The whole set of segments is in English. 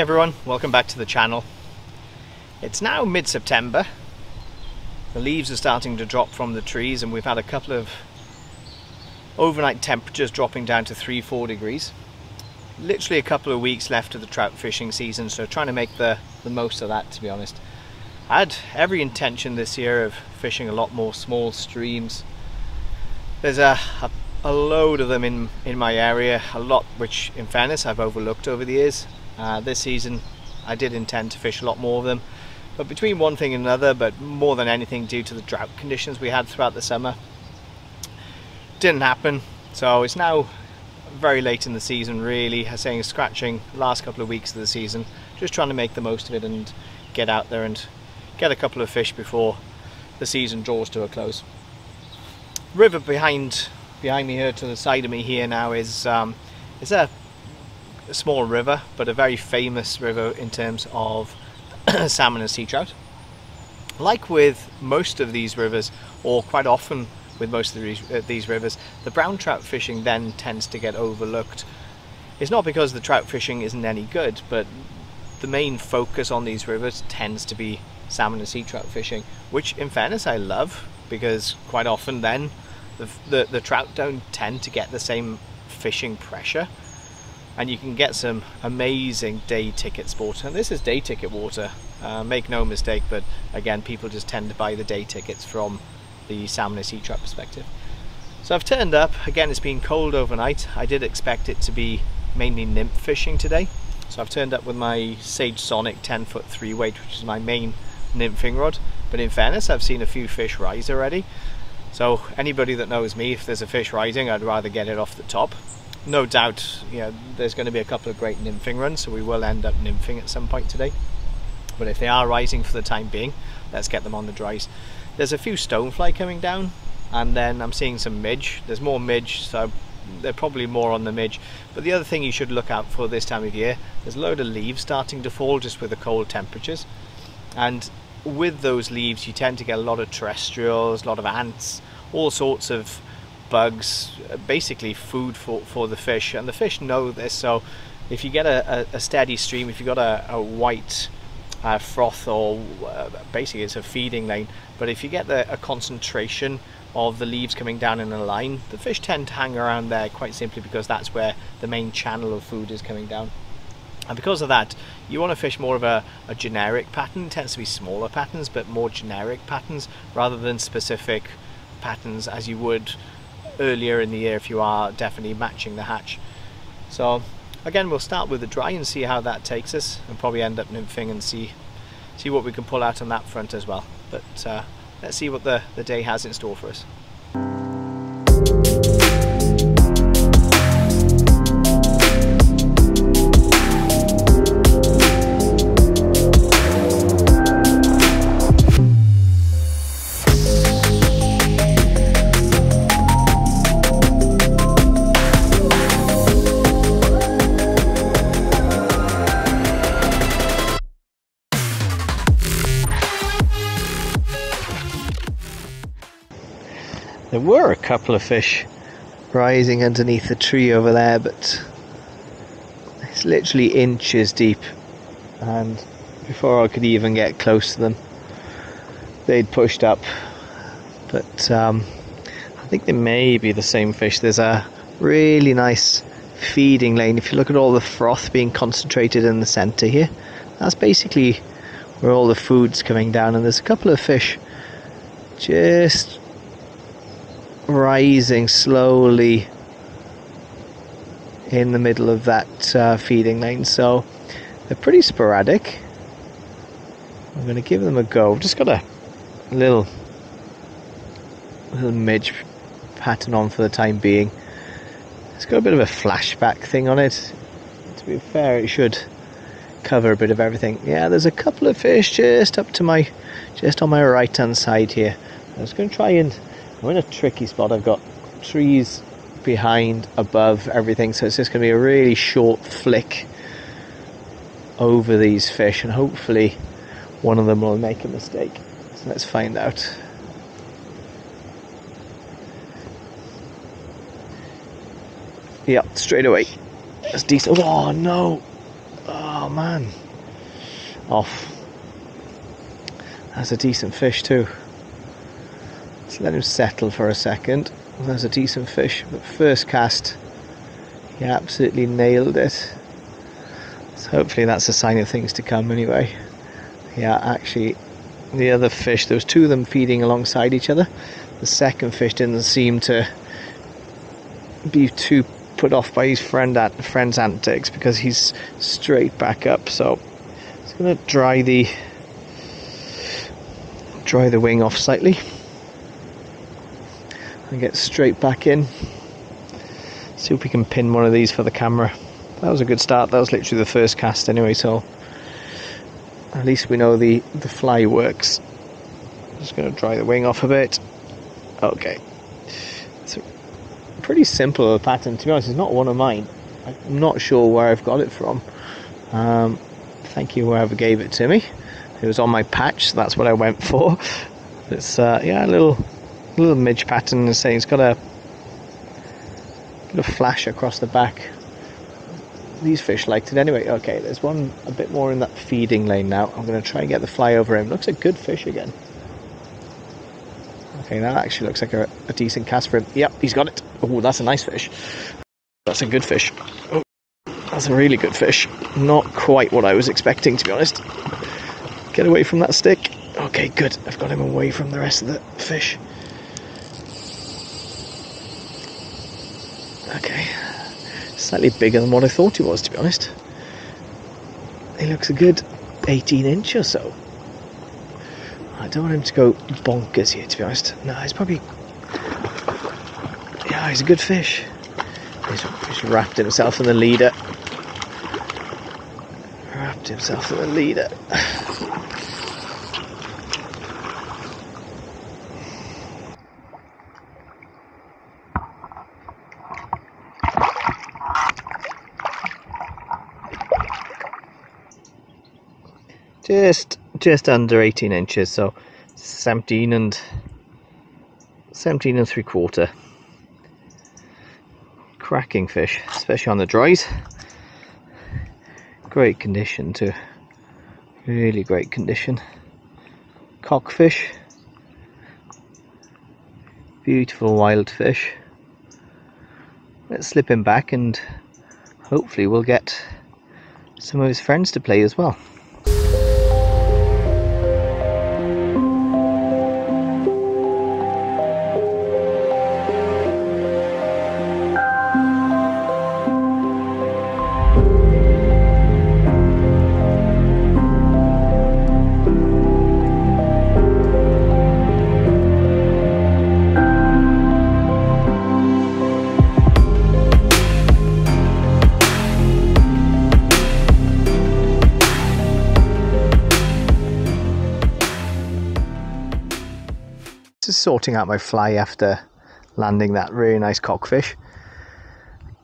everyone, welcome back to the channel. It's now mid-September. The leaves are starting to drop from the trees and we've had a couple of overnight temperatures dropping down to 3-4 degrees. Literally a couple of weeks left of the trout fishing season so trying to make the, the most of that to be honest. I had every intention this year of fishing a lot more small streams. There's a, a, a load of them in, in my area, a lot which in fairness I've overlooked over the years. Uh, this season I did intend to fish a lot more of them. But between one thing and another but more than anything due to the drought conditions we had throughout the summer didn't happen. So it's now very late in the season really. I saying scratching last couple of weeks of the season just trying to make the most of it and get out there and get a couple of fish before the season draws to a close. River behind behind me here to the side of me here now is um, is a a small river, but a very famous river in terms of salmon and sea trout. Like with most of these rivers, or quite often with most of these, uh, these rivers, the brown trout fishing then tends to get overlooked. It's not because the trout fishing isn't any good, but the main focus on these rivers tends to be salmon and sea trout fishing, which in fairness I love because quite often then the, the, the trout don't tend to get the same fishing pressure and you can get some amazing day ticket sport. And this is day ticket water. Uh, make no mistake but again people just tend to buy the day tickets from the salmon sea trout perspective. So I've turned up. Again it's been cold overnight. I did expect it to be mainly nymph fishing today. So I've turned up with my Sage Sense 10 foot 3 weight which is my main nymphing rod. But in fairness I've seen a few fish rise already. So anybody that knows me if there's a fish rising I'd rather get it off the top no doubt, you know, there's going to be a couple of great nymphing runs, so we will end up nymphing at some point today. But if they are rising for the time being, let's get them on the dries. There's a few stonefly coming down, and then I'm seeing some midge. There's more midge, so they're probably more on the midge. But the other thing you should look out for this time of year, there's a load of leaves starting to fall just with the cold temperatures. And with those leaves, you tend to get a lot of terrestrials, a lot of ants, all sorts of bugs, basically food for, for the fish. And the fish know this, so if you get a, a, a steady stream, if you've got a, a white uh, froth or uh, basically it's a feeding lane, but if you get the, a concentration of the leaves coming down in a line, the fish tend to hang around there quite simply because that's where the main channel of food is coming down. And because of that, you want to fish more of a, a generic pattern. It tends to be smaller patterns, but more generic patterns rather than specific patterns as you would earlier in the year if you are definitely matching the hatch. So again we'll start with the dry and see how that takes us and probably end up nymphing and see see what we can pull out on that front as well. But uh, let's see what the, the day has in store for us. There were a couple of fish rising underneath the tree over there, but it's literally inches deep. And before I could even get close to them, they'd pushed up. But um, I think they may be the same fish. There's a really nice feeding lane. If you look at all the froth being concentrated in the center here, that's basically where all the food's coming down. And there's a couple of fish just rising slowly in the middle of that uh, feeding lane. So they're pretty sporadic. I'm going to give them a go. I've just got a little little midge pattern on for the time being. It's got a bit of a flashback thing on it. To be fair, it should cover a bit of everything. Yeah, there's a couple of fish just up to my, just on my right hand side here. I was going to try and I'm in a tricky spot. I've got trees behind, above everything, so it's just going to be a really short flick over these fish, and hopefully one of them will make a mistake. So let's find out. Yeah, straight away. That's decent. Oh no! Oh man. Off. That's a decent fish too. Let him settle for a second. That's a decent fish, but first cast, he absolutely nailed it. So hopefully that's a sign of things to come anyway. Yeah, actually, the other fish, there was two of them feeding alongside each other. The second fish didn't seem to be too put off by his friend at friend's antics because he's straight back up. So it's going to dry the dry the wing off slightly and get straight back in. See if we can pin one of these for the camera. That was a good start. That was literally the first cast anyway, so at least we know the the fly works. Just going to dry the wing off a bit. Okay. It's pretty simple pattern. To be honest, it's not one of mine. I'm not sure where I've got it from. Um, thank you whoever gave it to me. It was on my patch, so that's what I went for. It's uh, yeah, a little little midge pattern. And saying it's got a little flash across the back. These fish liked it anyway. Okay, there's one a bit more in that feeding lane now. I'm going to try and get the fly over him. Looks a good fish again. Okay, that actually looks like a, a decent cast for him. Yep, he's got it. Oh, that's a nice fish. That's a good fish. Oh, that's a really good fish. Not quite what I was expecting, to be honest. Get away from that stick. Okay, good. I've got him away from the rest of the fish. Okay. Slightly bigger than what I thought he was, to be honest. He looks a good 18 inch or so. I don't want him to go bonkers here, to be honest. No, he's probably. Yeah, he's a good fish. He's, he's wrapped himself in the leader. Wrapped himself in the leader. Just just under 18 inches so 17 and 17 and three quarter. Cracking fish especially on the dries. Great condition too. Really great condition. Cockfish beautiful wild fish. Let's slip him back and hopefully we'll get some of his friends to play as well sorting out my fly after landing that really nice cockfish.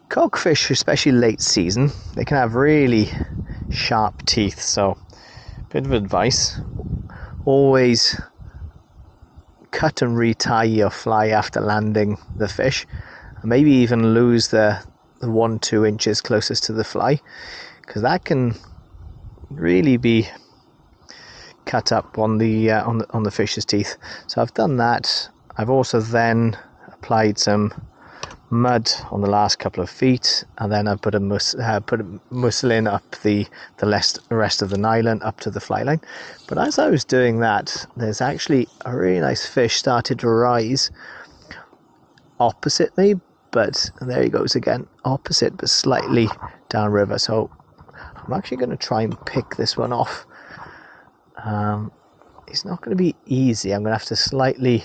Cockfish, especially late season, they can have really sharp teeth. So, bit of advice: always cut and retie your fly after landing the fish, and maybe even lose the the one two inches closest to the fly, because that can really be cut up on the uh, on the on the fish's teeth. So I've done that. I've also then applied some mud on the last couple of feet, and then I put a mus- uh, put a Mucilin up the the rest rest of the nylon up to the fly line. But as I was doing that, there's actually a really nice fish started to rise opposite me, but there he goes again, opposite but slightly downriver. So I'm actually going to try and pick this one off um, it's not going to be easy. I'm going to have to slightly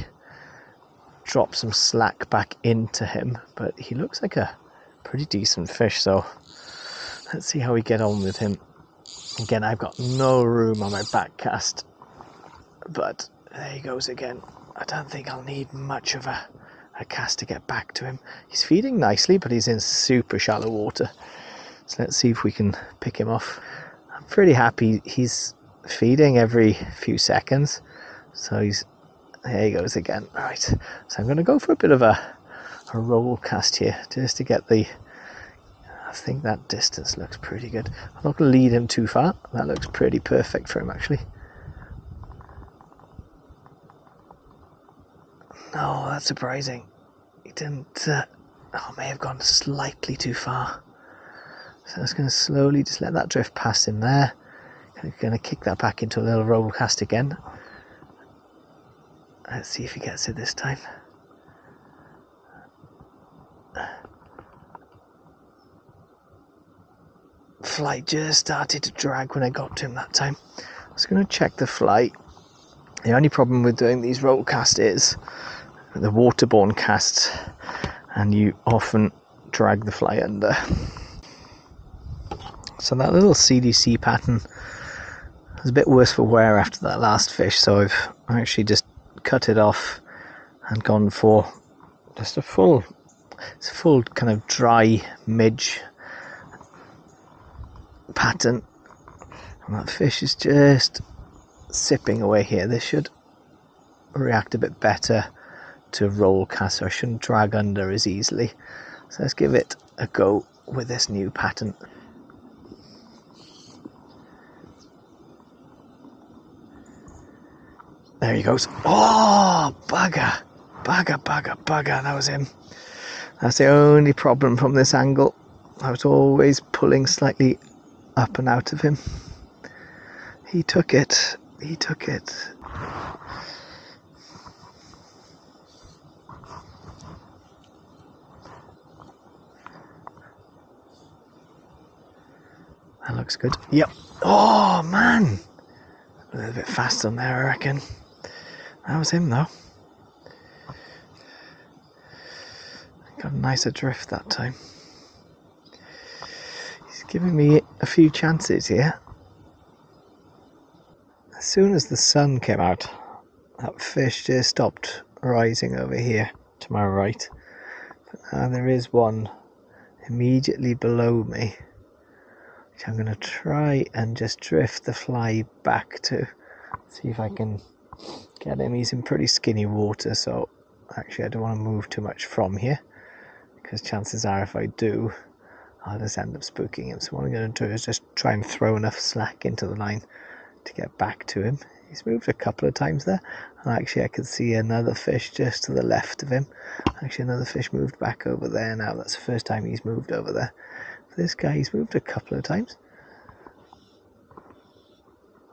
drop some slack back into him, but he looks like a pretty decent fish. So let's see how we get on with him. Again, I've got no room on my back cast, but there he goes again. I don't think I'll need much of a, a cast to get back to him. He's feeding nicely, but he's in super shallow water. So let's see if we can pick him off. I'm pretty happy. He's feeding every few seconds. So he's there he goes again. Right. So I'm going to go for a bit of a, a roll cast here just to get the I think that distance looks pretty good. I'm not going to lead him too far. That looks pretty perfect for him actually. No, that's surprising. He didn't. Uh, oh, may have gone slightly too far. So I'm just going to slowly just let that drift past him there. I'm going to kick that back into a little roll cast again. Let's see if he gets it this time. Fly just started to drag when I got to him that time. I was going to check the fly. The only problem with doing these roll casts is the waterborne casts, and you often drag the fly under. So that little CDC pattern was a bit worse for wear after that last fish, so I've actually just cut it off and gone for just a full, it's a full kind of dry midge pattern. And that fish is just sipping away here. This should react a bit better to roll cast, so I shouldn't drag under as easily. So let's give it a go with this new pattern. There he goes. Oh, bugger. Bugger, bugger, bugger. That was him. That's the only problem from this angle. I was always pulling slightly up and out of him. He took it. He took it. That looks good. Yep. Oh, man. A little bit faster on there, I reckon. That was him, though. Got a nicer drift that time. He's giving me a few chances here. As soon as the sun came out, that fish just stopped rising over here to my right. But now there is one immediately below me, which I'm going to try and just drift the fly back to. See if I can get him. He's in pretty skinny water, so actually I don't want to move too much from here because chances are if I do, I'll just end up spooking him. So what I'm going to do is just try and throw enough slack into the line to get back to him. He's moved a couple of times there, and actually I can see another fish just to the left of him. Actually, another fish moved back over there now. That's the first time he's moved over there. This guy, he's moved a couple of times.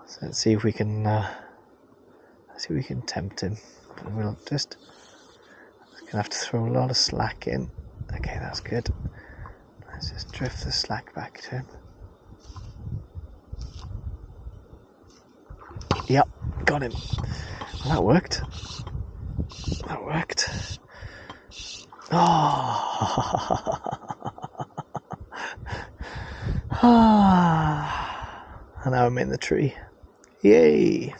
So let's see if we can. Uh, see if we can tempt him. But we'll just gonna have to throw a lot of slack in. Okay, that's good. Let's just drift the slack back to him. Yep, got him. Well, that worked. That worked. Oh. and now I'm in the tree. Yay!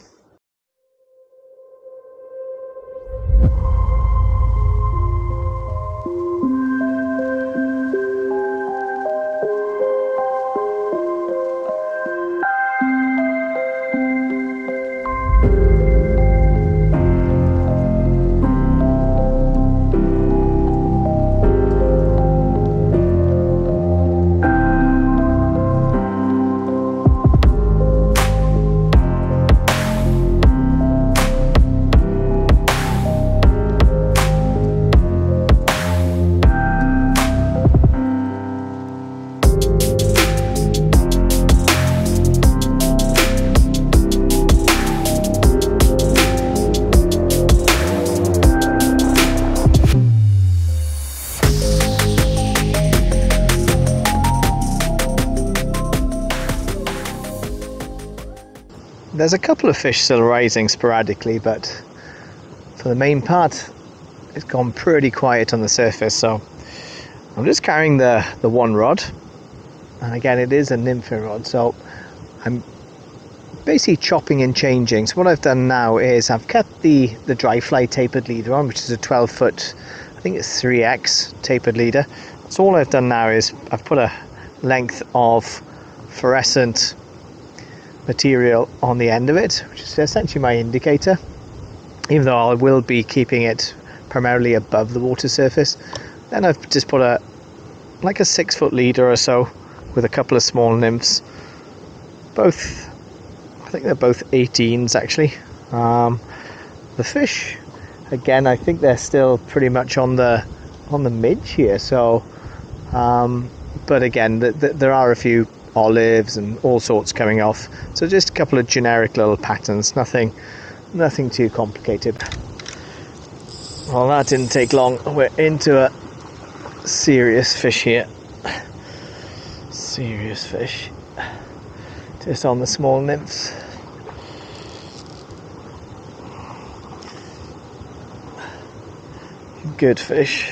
There's a couple of fish still rising sporadically, but for the main part, it's gone pretty quiet on the surface. So I'm just carrying the, the one rod, and again, it is a nympho rod, so I'm basically chopping and changing. So what I've done now is I've kept the, the dry fly tapered leader on, which is a 12 foot, I think it's 3x tapered leader. So all I've done now is I've put a length of fluorescent material on the end of it, which is essentially my indicator, even though I will be keeping it primarily above the water surface. Then I've just put a like a six foot leader or so with a couple of small nymphs. Both, I think they're both 18s actually. Um, the fish, again, I think they're still pretty much on the on the midge here. So, um, but again, the, the, there are a few olives and all sorts coming off. So just a couple of generic little patterns, nothing, nothing too complicated. Well, that didn't take long. We're into a serious fish here. Serious fish. Just on the small nymphs. Good fish.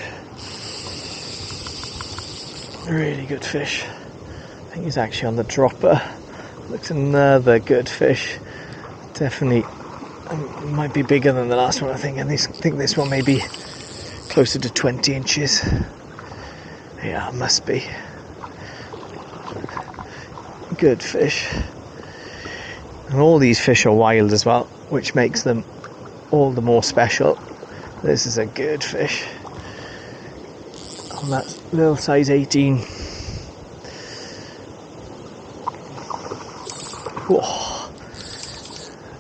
Really good fish. Think he's actually on the dropper. Looks another good fish. Definitely um, might be bigger than the last one. I think, and I think this one may be closer to 20 inches. Yeah, must be. Good fish. And all these fish are wild as well, which makes them all the more special. This is a good fish. On that little size 18. Don't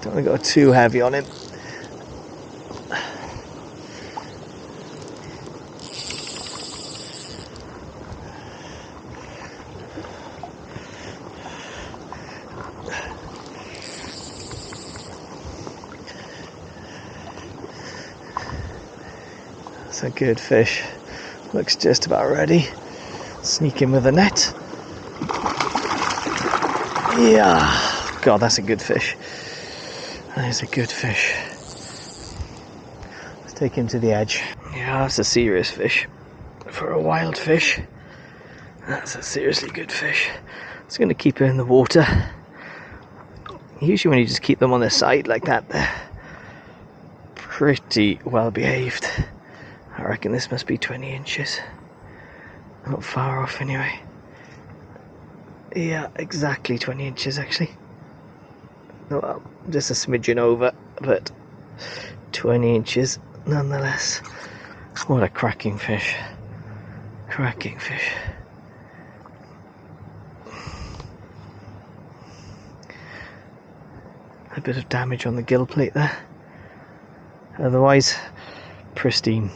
want to go too heavy on him. That's a good fish. Looks just about ready. Sneak in with a net. Yeah. God, that's a good fish. That is a good fish. Let's take him to the edge. Yeah, that's a serious fish. For a wild fish, that's a seriously good fish. It's going to keep her in the water. Usually, when you just keep them on their side like that, they're pretty well behaved. I reckon this must be 20 inches. Not far off, anyway. Yeah, exactly 20 inches actually Oh, well, just a smidgen over, but 20 inches nonetheless. What a cracking fish! Cracking fish. A bit of damage on the gill plate there. Otherwise, pristine.